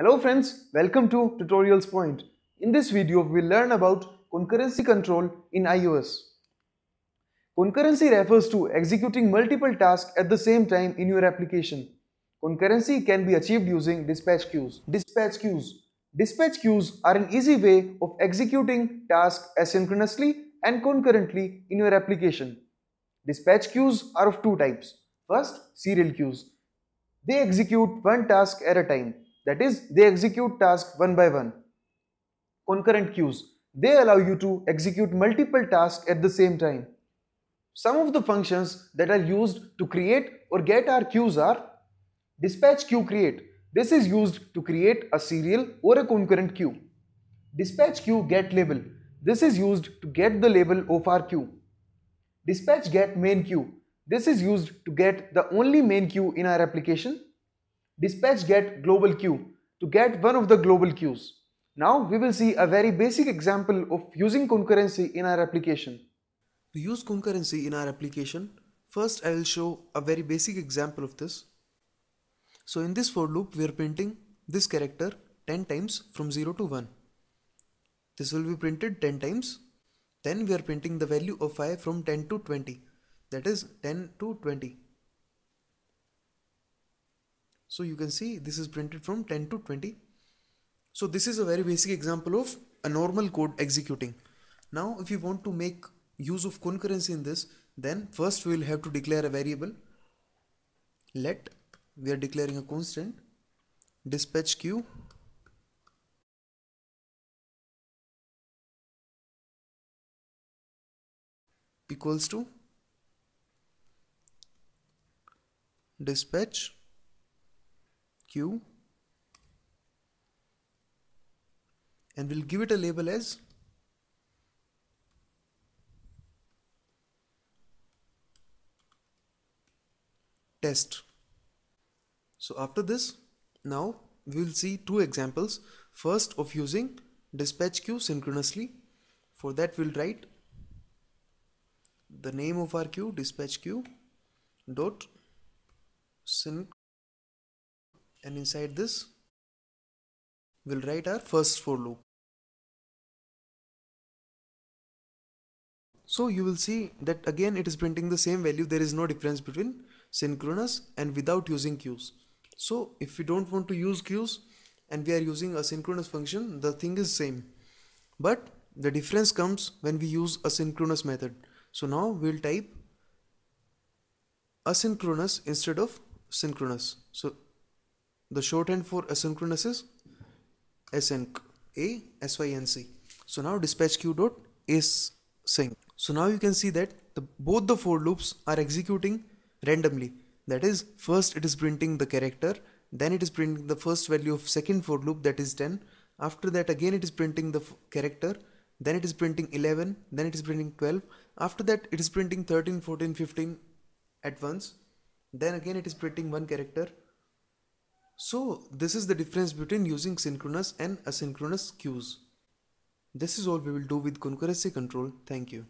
Hello friends, welcome to Tutorials Point. In this video, we'll learn about concurrency control in iOS. Concurrency refers to executing multiple tasks at the same time in your application. Concurrency can be achieved using dispatch queues. Dispatch queues. Dispatch queues are an easy way of executing tasks asynchronously and concurrently in your application. Dispatch queues are of two types. First, serial queues. They execute one task at a time. That is, they execute tasks one by one. Concurrent queues. They allow you to execute multiple tasks at the same time. Some of the functions that are used to create or get our queues are dispatch queue create. This is used to create a serial or a concurrent queue. Dispatch queue get label. This is used to get the label of our queue. Dispatch get main queue. This is used to get the only main queue in our application. Dispatch get global queue to get one of the global queues. Now we will see a very basic example of using concurrency in our application. To use concurrency in our application, first I will show a very basic example of this. So in this for loop we are printing this character 10 times from 0 to 1. This will be printed 10 times. Then we are printing the value of i from 10 to 20 that is 10 to 20 so you can see this is printed from 10 to 20 so this is a very basic example of a normal code executing. Now if you want to make use of concurrency in this then first we will have to declare a variable. Let we are declaring a constant. Dispatch queue. Equals to dispatch queue and we'll give it a label as test. So after this now we will see two examples. First of using dispatch queue synchronously. For that we'll write the name of our queue dispatch queue dot sync and inside this we'll write our first for loop. So you will see that again it is printing the same value. There is no difference between synchronous and without using queues. So if we don't want to use queues and we are using a synchronous function the thing is same. But the difference comes when we use asynchronous method. So now we'll type asynchronous instead of synchronous. So the shorthand for asynchronous is async a s y n c. So now dispatch queue dot is sync. So now you can see that the, both the for loops are executing randomly. That is first it is printing the character then it is printing the first value of second for loop that is 10 after that again it is printing the character then it is printing 11 then it is printing 12 after that it is printing 13 14 15 at once then again it is printing one character so this is the difference between using synchronous and asynchronous queues this is all we will do with concurrency control. Thank you